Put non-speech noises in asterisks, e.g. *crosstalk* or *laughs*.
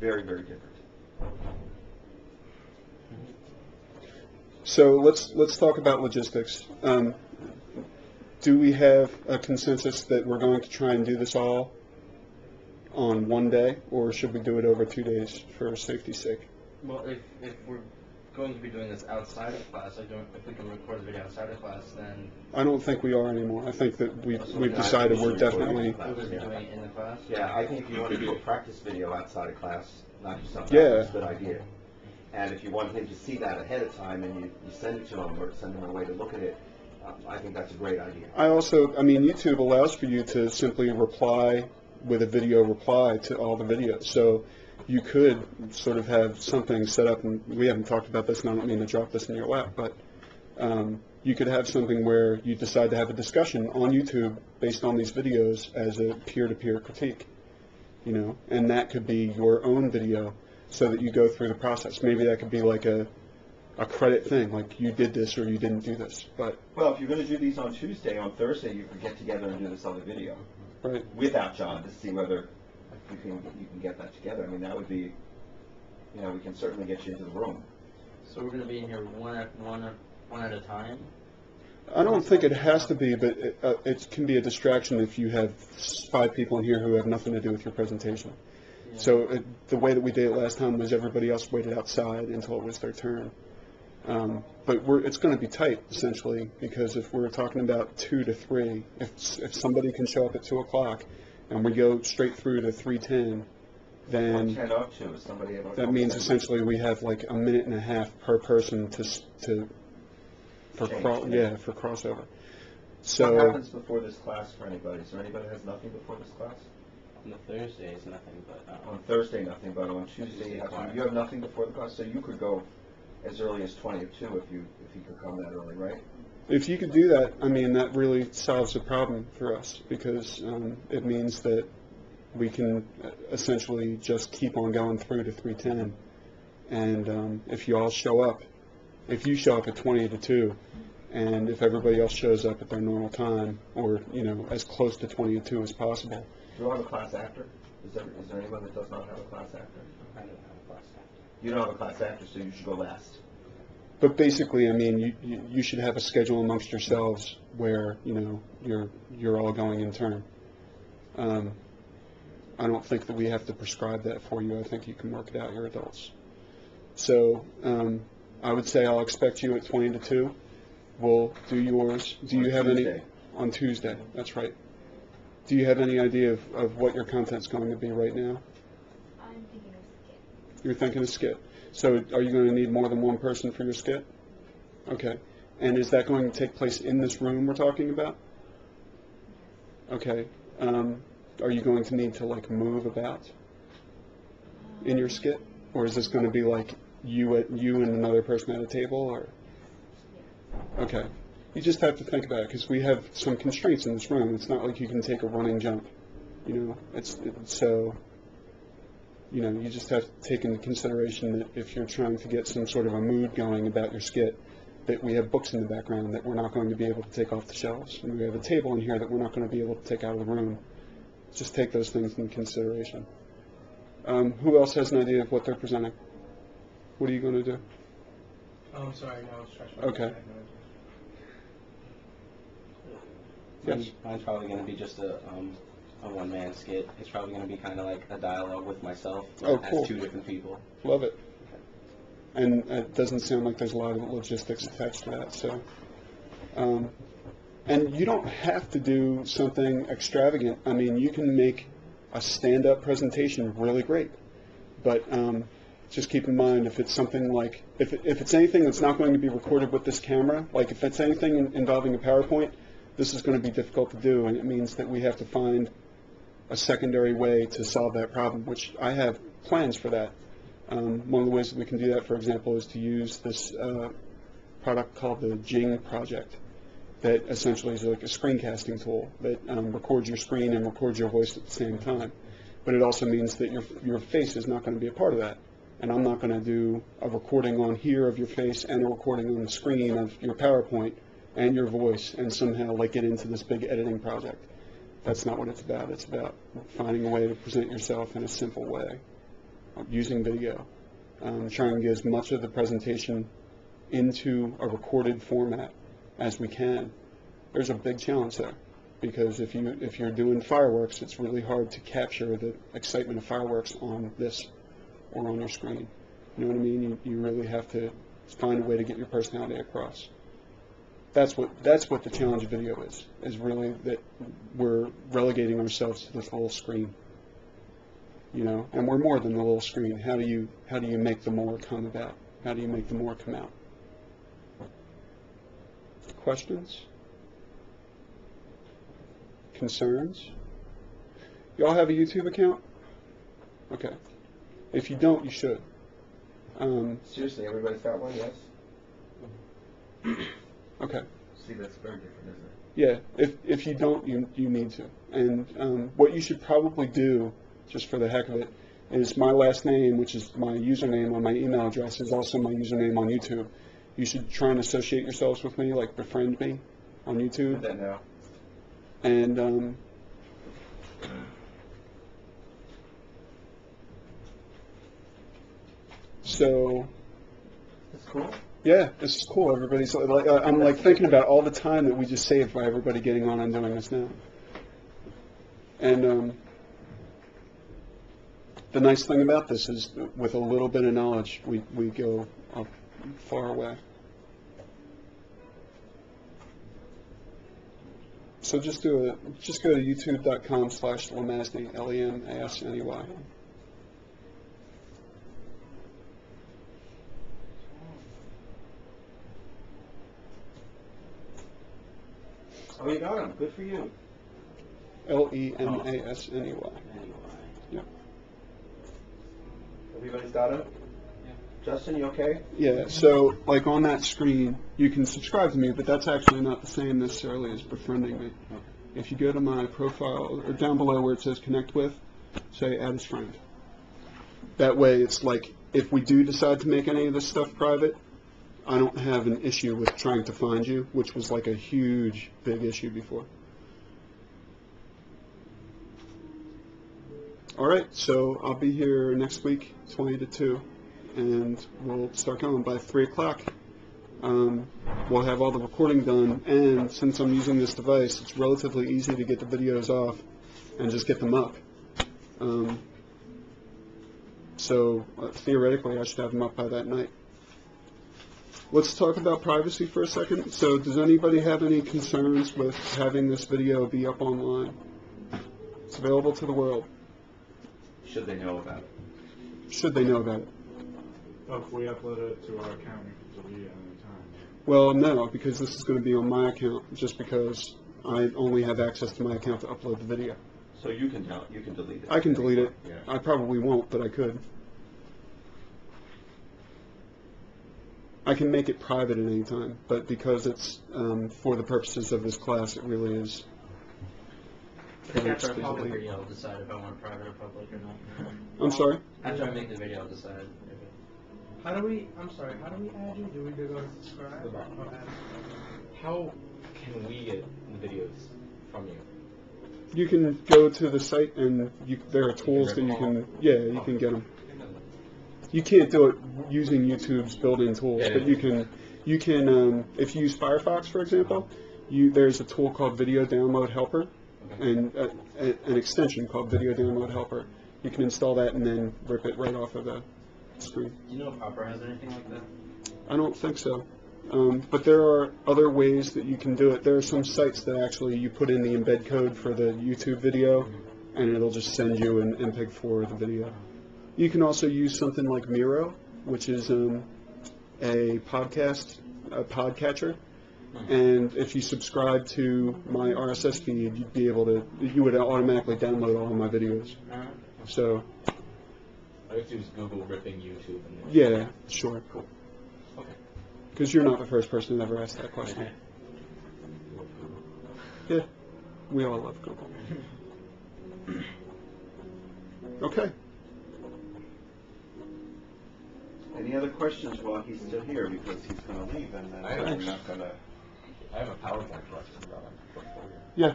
very, very different. So let's, let's talk about logistics. Um, do we have a consensus that we're going to try and do this all on one day, or should we do it over two days for safety's sake? Well, if, if we're going to be doing this outside of class, I don't, if we can record the video outside of class, then I don't think we are anymore. I think that we've, we've I decided think we we're should record definitely, it. we'll just be Yeah. doing it in the class. Yeah, I think if you want to do a practice video outside of class, not just something, Yeah. that's a good idea. And if you want him to see that ahead of time and you, you send it to him or send him a way to look at it, um, I think that's a great idea. I also, I mean, YouTube allows for you to simply reply with a video reply to all the videos. So you could sort of have something set up, and we haven't talked about this, and I don't mean to drop this in your lap, but um, you could have something where you decide to have a discussion on YouTube based on these videos as a peer-to-peer critique, you know, and that could be your own video so that you go through the process. Maybe that could be like a, a credit thing, like you did this or you didn't do this, but, Well, if you're gonna do these on Tuesday, on Thursday, you could get together and do this other video right. without John to see whether you can, you can get that together. I mean, that would be, you know, we can certainly get you into the room. So we're gonna be in here one at, one at, one at a time? I don't think it has to be, but it, uh, it can be a distraction if you have five people in here who have nothing to do with your presentation. Yeah. So it, the way that we did it last time was everybody else waited outside until it was their turn. Um, but we're, it's going to be tight essentially because if we're talking about two to three, if if somebody can show up at two o'clock and we go straight through to three ten, then ten up to, is somebody able that means essentially we have like a minute and a half per person to s- to for Change. cro- yeah for crossover. What So. happens before this class for anybody? Is there anybody that has nothing before this class? On the Thursday is nothing, but, On um, Thursday, nothing, but on Tuesday, Tuesday, you have, you have nothing before the class, so you could go as early as twenty or two if you, if you could come that early, right? If you could do that, I mean, that really solves the problem for us because um, it means that we can essentially just keep on going through to 310. And um, if you all show up, if you show up at 20 to 2, and if everybody else shows up at their normal time, or, you know, as close to 20 to 2 as possible, Do you have a class after? Is there, is there anyone that does not have a class after? I don't have a class after. You don't have a class after, so you should go last. But basically, I mean, you, you, you should have a schedule amongst yourselves where, you know, you're, you're all going in turn. Um, I don't think that we have to prescribe that for you. I think you can work it out, you're adults. So, um, I would say I'll expect you at twenty to two. We'll do yours. Do you On have any? Tuesday. On Tuesday, that's right. Do you have any idea of, of what your content's going to be right now? I'm thinking of skit. You're thinking of skit. So are you going to need more than one person for your skit? Okay. And is that going to take place in this room we're talking about? Okay. Um, are you going to need to like move about in your skit? Or is this going to be like you at, you and another person at a table or? Okay. You just have to think about it because we have some constraints in this room. It's not like you can take a running jump. You know, it's, it's so, you know, you just have to take into consideration that if you're trying to get some sort of a mood going about your skit, that we have books in the background that we're not going to be able to take off the shelves. And we have a table in here that we're not going to be able to take out of the room. Just take those things into consideration. Um, who else has an idea of what they're presenting? What are you going to do? Oh, I'm sorry, no, I was stretching. Okay. Yes. Mine's, mine's probably going to be just a um, a one man skit. It's probably going to be kind of like a dialogue with myself Oh, as cool. two different people. Love it. And it doesn't sound like there's a lot of logistics attached to that, so. Um, and you don't have to do something extravagant. I mean, you can make a stand-up presentation really great. But um, just keep in mind, if it's something like, if, it- if it's anything that's not going to be recorded with this camera, like if it's anything involving a PowerPoint, this is going to be difficult to do, and it means that we have to find a secondary way to solve that problem, which I have plans for that. Um, one of the ways that we can do that, for example, is to use this uh, product called the Jing project that essentially is like a screencasting tool that um, records your screen and records your voice at the same time. But it also means that your, your face is not going to be a part of that. And I'm not going to do a recording on here of your face and a recording on the screen of your PowerPoint and your voice and somehow like get into this big editing project. That's not what it's about. It's about finding a way to present yourself in a simple way. using video, um, trying to get as much of the presentation into a recorded format as we can. There's a big challenge there because if you if you're doing fireworks, it's really hard to capture the excitement of fireworks on this or on your screen. You know what I mean? You, you really have to find a way to get your personality across. That's what that's what the challenge of video is. Is really that we're relegating ourselves to the little screen. You know, and we're more than the little screen. How do you how do you make the more come about? How do you make the more come out? Questions? Concerns? Y'all have a YouTube account? Okay. If you don't, you should. Um, Seriously, everybody's got one, yes? *clears throat* okay. See, that's very different, isn't it? Yeah, if, if you don't, you, you need to. And um, what you should probably do, just for the heck of it, is my last name, which is my username on my email address, is also my username on YouTube. You should try and associate yourselves with me, like befriend me on YouTube. that now. And um, so, That's cool. Yeah, this is cool. Everybody's like, uh, I'm like thinking about all the time that we just saved by everybody getting on and doing this now. And um, the nice thing about this is, with a little bit of knowledge, we, we go a far away. So just do a just go to youtube.com slash LeMasney L E M A S N E Y. Oh, you got him. Good for you. L E M A S N E Y. Everybody's got him? Justin, you okay? Yeah, so like on that screen, you can subscribe to me, but that's actually not the same necessarily as befriending me. If you go to my profile, or down below where it says connect with, say add as friend. That way, it's like, if we do decide to make any of this stuff private, I don't have an issue with trying to find you, which was like a huge, big issue before. All right, so I'll be here next week, 20 to 2 and we'll start going by three o'clock. Um, we'll have all the recording done, and since I'm using this device, it's relatively easy to get the videos off and just get them up. Um, so uh, theoretically, I should have them up by that night. Let's talk about privacy for a second. So, does anybody have any concerns with having this video be up online? It's available to the world. Should they know about it? Should they know about it? Oh, if we upload it to our account, we can delete it any time. Well, no, because this is going to be on my account, just because I only have access to my account to upload the video. So you can tell, you can delete it. I can delete it. Yeah. I probably won't, but I could. I can make it private at any time, but because it's um, for the purposes of this class, it really is. I think after I Please make the delete. video, I'll decide if I want private or public or not. I'm sorry? After I make the video, I'll decide. How do we, I'm sorry, how do we add you? Do we go to subscribe? The bottom. or add? How can we get the videos from you? You can go to the site and you, there are tools that you can, yeah, you can get them. You can't do it using YouTube's built-in tools, Yeah. but you can, you can, um, if you use Firefox, for example, you, there's a tool called Video Download Helper, and uh, a, an extension called Video Download Helper. You can install that and then rip it right off of the screen. You know if Opera has anything like that? I don't think so. Um, but there are other ways that you can do it. There are some sites that actually you put in the embed code for the YouTube video, and it'll just send you an MPEG-4 of the video. You can also use something like Miro, which is um, a podcast, a podcatcher. And if you subscribe to my RSS feed, you'd be able to, you would automatically download all of my videos. So, I use Google ripping YouTube and yeah, sure. Cool. Okay. Because you're not the first person to ever ask that question. Yeah, we all love Google. *laughs* Okay. Any other questions while he's still here, because he's gonna leave and then I we're have- not gonna. I have a PowerPoint question about my portfolio. Yeah.